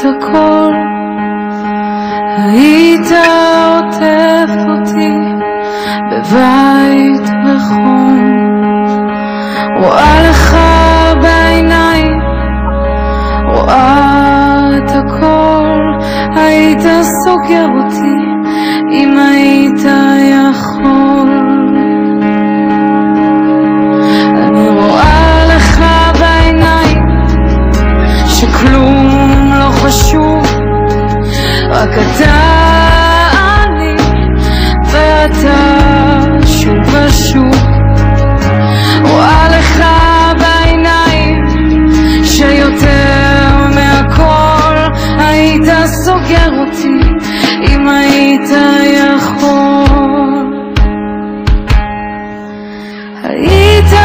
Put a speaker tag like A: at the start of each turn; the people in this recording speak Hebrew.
A: את הכל, היית עוטף אותי בבית בחום, רואה לך בעיניים, רואה את הכל, היית סוגר אותי אם היית יכול. אני רואה לך בעיניים שכלום חשוב, רק אתה אני ואתה שוב ושוב. רואה לך בעיניים שיותר מהכל. היית סוגר אותי אם היית יכול. היית